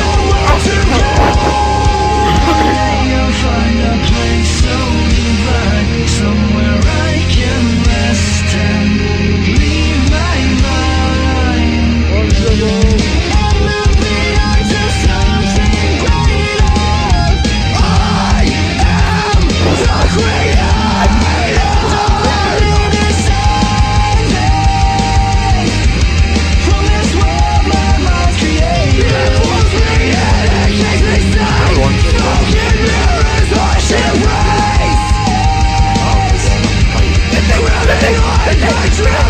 I'll and